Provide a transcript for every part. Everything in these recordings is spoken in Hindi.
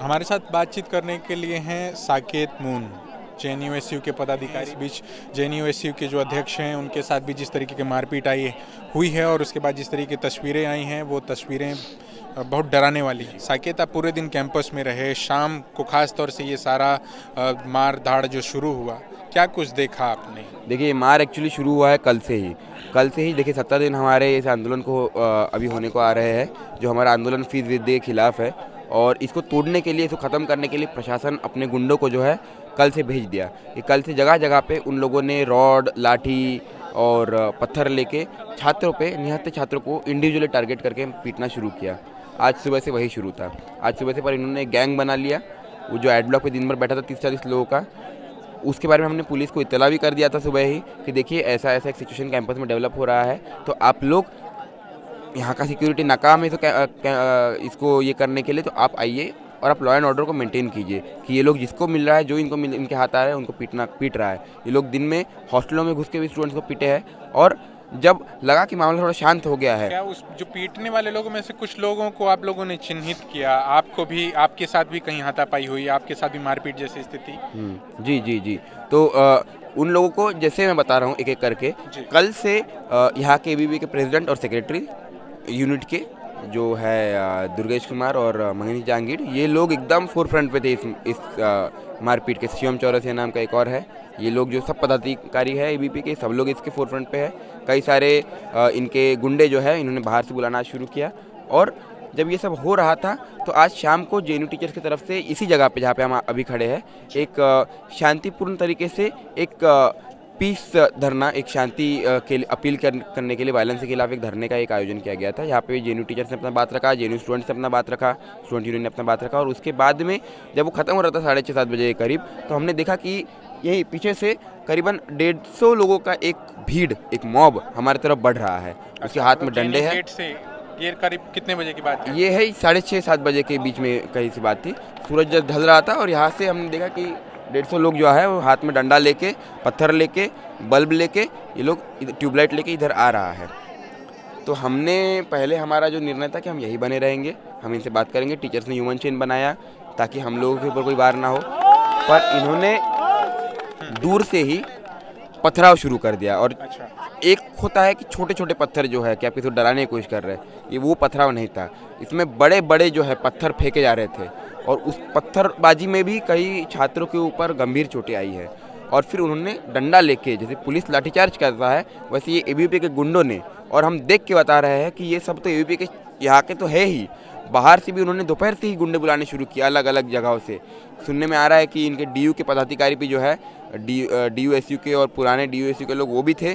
हमारे साथ बातचीत करने के लिए हैं साकेत मून जे एन के पदाधिकारी इस बीच। जे एन के जो अध्यक्ष हैं, उनके साथ भी जिस तरीके की मारपीट आई हुई है और उसके बाद जिस तरीके की तस्वीरें आई हैं, वो तस्वीरें बहुत डराने वाली हैं। साकेत, आप पूरे दिन कैंपस में रहे, शाम को खास तौर से ये सारा मार धाड़ जो शुरू हुआ, क्या कुछ देखा आपने? देखिए, मार एक्चुअली शुरू हुआ है कल से ही। कल से ही देखिए सत्तर दिन हमारे इस आंदोलन को अभी होने को आ रहे हैं, जो हमारा आंदोलन फ़ीस वृद्धि के खिलाफ है। और इसको तोड़ने के लिए, इसको ख़त्म करने के लिए प्रशासन अपने गुंडों को जो है कल से भेज दिया। कि कल से जगह जगह पे उन लोगों ने रॉड, लाठी और पत्थर लेके छात्रों पे निहत्ते छात्रों को इंडिविजुअली टारगेट करके पीटना शुरू किया। आज सुबह से वही शुरू था। आज सुबह से पर इन्होंने गैंग बना लिया। वो जो एड ब्लॉक पे दिन भर बैठा था तीस चालीस लोगों का, उसके बारे में हमने पुलिस को इतला भी कर दिया था सुबह ही कि देखिए ऐसा ऐसा एक सिचुएशन कैंपस में डेवलप हो रहा है। तो आप लोग यहाँ का सिक्योरिटी नाकाम है तो क्या, क्या, इसको ये करने के लिए तो आप आइए और आप लॉ एंड ऑर्डर को मेंटेन कीजिए कि ये लोग जिसको मिल रहा है जो इनको मिल इनके हाथ आ रहा है उनको पीटना पीट रहा है। ये लोग दिन में हॉस्टलों में घुस के भी स्टूडेंट्स को पीटे हैं और जब लगा कि मामला थोड़ा शांत हो गया है। क्या उस जो पीटने वाले लोगों में से कुछ लोगों को आप लोगों ने चिन्हित किया? आपको भी आपके साथ भी कहीं हाथापाई हुई आपके साथ भी मारपीट जैसी स्थिति? हम्म, जी जी जी। तो आ, उन लोगों को जैसे मैं बता रहा हूँ एक एक करके कल से यहाँ के ए के प्रेसिडेंट और सेक्रेटरी यूनिट के जो है दुर्गेश कुमार और महेश जहांगीर ये लोग एकदम फोर फ्रंट पे थे इस, इस मारपीट के शिवम चौरसिया नाम का एक और है। ये लोग जो सब पदाधिकारी है एबीपी के सब लोग इसके फोर फ्रंट पे है। कई सारे इनके गुंडे जो है इन्होंने बाहर से बुलाना शुरू किया। और जब ये सब हो रहा था तो आज शाम को जे टीचर्स की तरफ़ से इसी जगह पे जहाँ पे हम अभी खड़े हैं एक शांतिपूर्ण तरीके से एक पीस धरना एक शांति के लिए अपील करने के लिए वायलेंस के खिलाफ एक धरने का एक आयोजन किया गया था। यहाँ पे जे टीचर्स ने अपना बात रखा जे स्टूडेंट्स ने अपना बात रखा स्टूडेंट यूनियन ने अपना बात रखा और उसके बाद में जब वो खत्म हो रहा था साढ़े छः सात बजे के करीब तो हमने देखा कि यही पीछे से करीबन डेढ़ सौ लोगों का एक भीड़ एक मॉब हमारे तरफ़ बढ़ रहा है। उसके अच्छा, हाथ में डंडे हैं। ये करीब कितने बजे की बात है? ये है साढ़े छः सात बजे के बीच में कहीं सी बात थी। सूरज जब ढल रहा था और यहाँ से हमने देखा कि डेढ़ सौ लोग जो है वो हाथ में डंडा लेके पत्थर लेके बल्ब लेके ये लोग ट्यूबलाइट लेके इधर आ रहा है। तो हमने पहले हमारा जो निर्णय था कि हम यही बने रहेंगे हम इनसे बात करेंगे टीचर्स ने ह्यूमन चेन बनाया ताकि हम लोगों के ऊपर कोई वार ना हो। पर इन्होंने दूर से ही पथराव शुरू कर दिया और अच्छा। एक होता है कि छोटे छोटे पत्थर जो है कि आप किसी को डराने की कोशिश कर रहे हैं ये वो पथराव नहीं था। इसमें बड़े बड़े जो है पत्थर फेंके जा रहे थे। और उस पत्थरबाजी में भी कई छात्रों के ऊपर गंभीर चोटें आई है। और फिर उन्होंने डंडा लेके, जैसे पुलिस लाठीचार्ज करता है, वैसे ये ए के गुंडों ने, और हम देख के बता रहे हैं कि ये सब तो ए के, यहाँ के तो है ही। बाहर से भी उन्होंने दोपहर से ही गुंडे बुलाने शुरू किया अलग अलग जगहों से। सुनने में आ रहा है कि इनके डीयू के पदाधिकारी भी जो है डी डी के और पुराने डी के लोग वो भी थे।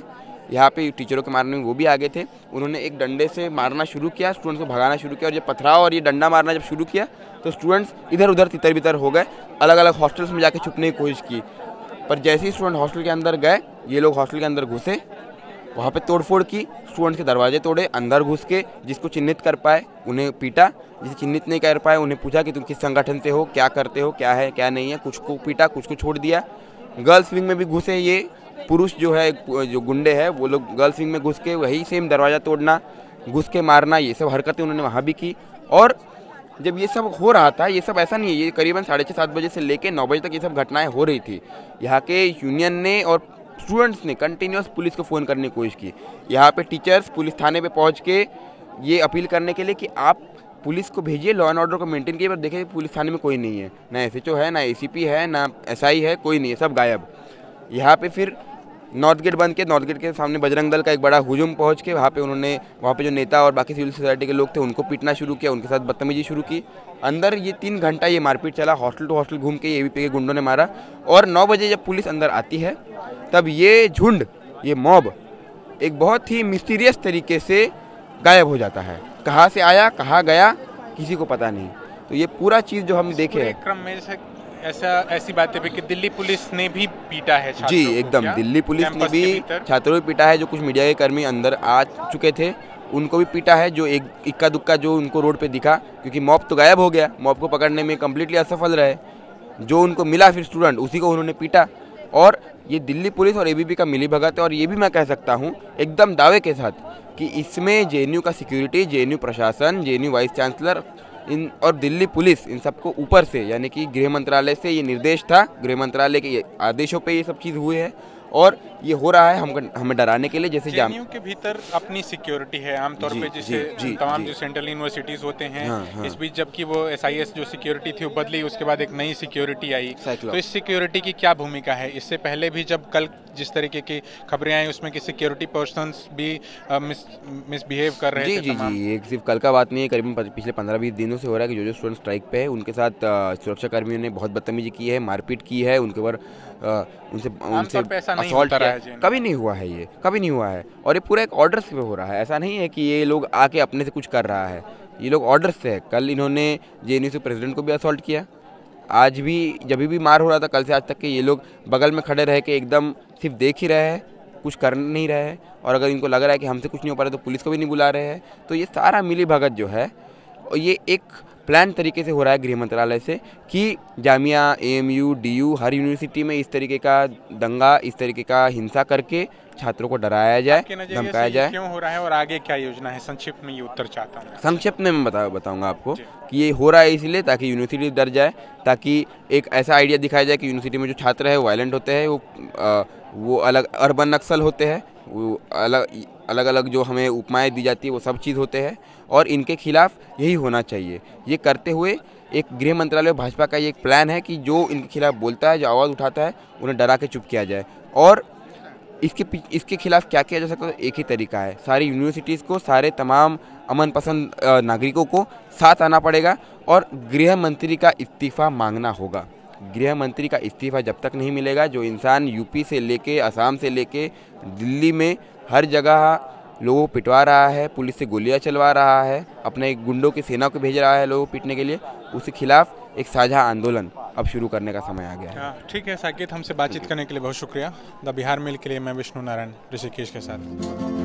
यहाँ पे टीचरों के मारने में वो भी आगे थे। उन्होंने एक डंडे से मारना शुरू किया स्टूडेंट्स को भगाना शुरू किया और जब पथराव और ये डंडा मारना जब शुरू किया तो स्टूडेंट्स इधर उधर तितर बितर हो गए अलग अलग हॉस्टल्स में जाके छुपने की कोशिश की। पर जैसे ही स्टूडेंट हॉस्टल के अंदर गए, ये लोग हॉस्टल के अंदर घुसे, वहाँ पे तोड़फोड़ की स्टूडेंट्स के दरवाजे तोड़े, अंदर घुस के, जिसको चिन्हित कर पाए, उन्हें पीटा, जिसे चिन्हित नहीं कर पाए, उन्हें पूछा कि तुम किस संगठन से हो, क्या करते हो, क्या है, क्या नहीं है, कुछ को पीटा, कुछ को छोड़ दिया। गर्ल्स विंग में भी घुसे ये पुरुष जो है, जो गुंडे हैं, वो लोग गर्ल्स विंग में घुस के वही सेम दरवाज़ा तोड़ना, घुस के मारना, ये सब हरकतें उन्होंने वहाँ भी की। और जब ये सब हो रहा था, ये सब ऐसा नहीं है, ये करीबन साढ़े छः, सात बजे से लेके नौ बजे तक ये सब घटनाएँ हो रही थी। यहाँ के यूनियन ने और स्टूडेंट्स ने कंटिन्यूस पुलिस को फ़ोन करने की कोशिश की। यहाँ पे टीचर्स पुलिस थाने पे पहुँच के ये अपील करने के लिए कि आप पुलिस को भेजिए लॉ एंड ऑर्डर को मेंटेन किए, पर देखिए पुलिस थाने में कोई नहीं है। ना एसएचओ है, ना एसीपी है, ना एसआई है, कोई नहीं है, सब गायब। यहाँ पे फिर नॉर्थ गेट बंद के नॉर्थ गेट के सामने बजरंग दल का एक बड़ा हुजूम पहुँच के वहाँ पे उन्होंने वहाँ पे जो नेता और बाकी सिविल सोसाइटी के लोग थे उनको पीटना शुरू किया उनके साथ बदतमीजी शुरू की। अंदर ये तीन घंटा ये मारपीट चला हॉस्टल टू हॉस्टल घूम के ए के गुंडों ने मारा। और नौ बजे जब पुलिस अंदर आती है तब ये झुंड ये मॉब एक बहुत ही मिस्टीरियस तरीके से गायब हो जाता है। कहाँ से आया कहाँ गया किसी को पता नहीं। तो ये पूरा चीज़ जो हम देखे क्रम में ऐसा ऐसी बातें भी कि दिल्ली पुलिस ने भी पीटा है जी एकदम। दिल्ली पुलिस ने भी छात्रों को पीटा है जो कुछ मीडिया के कर्मी अंदर आ चुके थे उनको भी पीटा है जो एक इक्का दुक्का जो उनको रोड पे दिखा क्योंकि मॉब तो गायब हो गया। मॉब को पकड़ने में कम्प्लीटली असफल रहे। जो उनको मिला फिर स्टूडेंट उसी को उन्होंने पीटा। और ये दिल्ली पुलिस और एबीपी का मिली भगत है और ये भी मैं कह सकता हूँ एकदम दावे के साथ कि इसमें जेएनयू का सिक्योरिटी जेएनयू प्रशासन जेएनयू वाइस चांसलर इन और दिल्ली पुलिस इन सबको ऊपर से, यानी कि गृह मंत्रालय से ये निर्देश था, गृह मंत्रालय के आदेशों पे ये सब चीज़ हुई है। और ये हो रहा है हम हमें डराने के लिए जैसे जाम के भीतर अपनी सिक्योरिटी है आमतौर पे जैसे तमाम जी। सेंट्रल यूनिवर्सिटीज होते हैं हाँ, हाँ। इस बीच जबकि वो एसआईएस जो सिक्योरिटी थी वो बदली उसके बाद एक नई सिक्योरिटी आई तो इस सिक्योरिटी की क्या भूमिका है इससे पहले भी जब कल जिस तरीके की खबरें आई उसमें कि सिक्योरिटी पर्सन भी मिसबिहेव कर रहे जी जी जी एक सिर्फ़ कल का बात नहीं है करीबन पिछले पंद्रह बीस दिनों से हो रहा है कि जो जो स्टूडेंट स्ट्राइक पे है उनके साथ सुरक्षा कर्मियों ने बहुत बदतमीजी की है मारपीट की है उनके ऊपर उनसे उनसे पे कभी नहीं हुआ है ये, कभी नहीं हुआ है। और ये पूरा एक ऑर्डर से हो रहा है। ऐसा नहीं है कि ये लोग आके अपने से कुछ कर रहा है। ये लोग ऑर्डर से है। कल इन्होंने जे से प्रेसिडेंट को भी असॉल्ट किया। आज भी, जब भी मार हो रहा था, कल से आज तक के ये लोग बगल में खड़े रह के एकदम सिर्फ़ देख ही रहे हैं। कुछ कर नहीं रहे हैं। और अगर इनको लग रहा है कि हमसे कुछ नहीं हो पा रहा है तो पुलिस को भी नहीं बुला रहे हैं। तो ये सारा मिली भगत जो है और ये एक प्लान तरीके से हो रहा है गृह मंत्रालय से कि Jamia M U D U हर यूनिवर्सिटी में इस तरीके का दंगा इस तरीके का हिंसा करके छात्रों को डराया जाए धमकाया जाए। क्यों हो रहा है और आगे क्या योजना है? संक्षिप्त में ये उत्तर चाहता हूँ संक्षिप्त में मैं बता बताऊँगा आपको कि ये हो रहा है इसलिए ताकि यूनिवर्सिटी डर जाए ताकि एक ऐसा आइडिया दिखाया जाए कि यूनिवर्सिटी में जो छात्र है वायलेंट होते हैं वो अ, वो अलग अर्बन नक्सल होते हैं वो अलग अलग अलग जो हमें उपमाएँ दी जाती है वो सब चीज़ होते हैं। और इनके खिलाफ यही होना चाहिए। ये करते हुए एक गृह मंत्रालय भाजपा का ये एक प्लान है कि जो इनके खिलाफ बोलता है, जो आवाज़ उठाता है, उन्हें डरा के चुप किया जाए। और इसके इसके खिलाफ क्या किया जा सकता है? एक ही तरीका है। सारी यूनिवर्सिटीज़ को, सारे तमाम अमन पसंद नागरिकों को साथ आना पड़ेगा और गृह मंत्री का इस्तीफ़ा मांगना होगा। गृह मंत्री का इस्तीफ़ा जब तक नहीं मिलेगा, जो इंसान यूपी से लेके, असम से लेके, दिल्ली में हर जगह लोगों को पिटवा रहा है पुलिस से गोलियाँ चलवा रहा है अपने गुंडों की सेना को भेज रहा है लोगों को पीटने के लिए। उसके खिलाफ एक साझा आंदोलन अब शुरू करने का समय आ गया है। हाँ, ठीक है साकेत हमसे बातचीत करने के लिए बहुत शुक्रिया। द बिहार मिल के लिए मैं विष्णु नारायण ऋषिकेश के साथ।